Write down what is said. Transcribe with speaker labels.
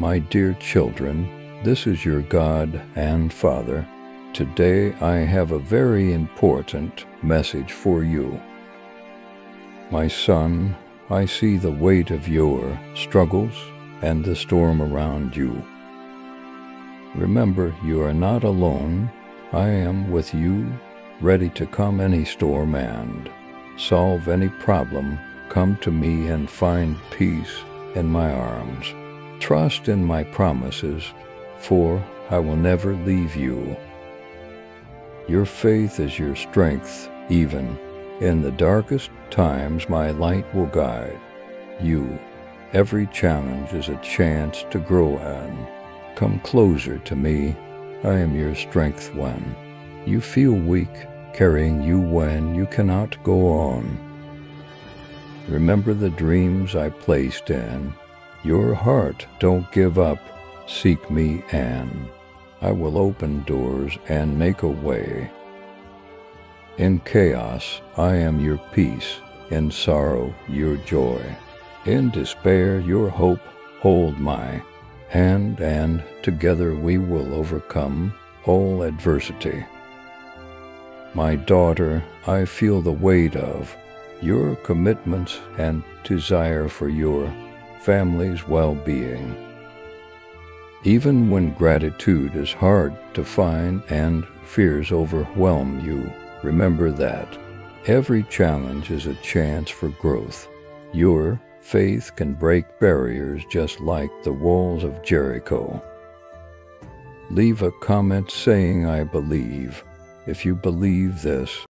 Speaker 1: My dear children, this is your God and Father. Today I have a very important message for you. My son, I see the weight of your struggles and the storm around you. Remember, you are not alone. I am with you, ready to come any storm and solve any problem. Come to me and find peace in my arms. Trust in my promises, for I will never leave you. Your faith is your strength, even in the darkest times, my light will guide you. Every challenge is a chance to grow and come closer to me. I am your strength when you feel weak, carrying you when you cannot go on. Remember the dreams I placed in your heart. Don't give up. Seek me, and I will open doors and make a way. In chaos, I am your peace. In sorrow, your joy. In despair, your hope. Hold my hand, and together we will overcome all adversity. My daughter, I feel the weight of your commitments and desire for your family's well being. Even when gratitude is hard to find and fears overwhelm you, Remember that every challenge is a chance for growth. Your faith can break barriers just like the walls of Jericho. Leave a comment saying, I believe. If you believe this,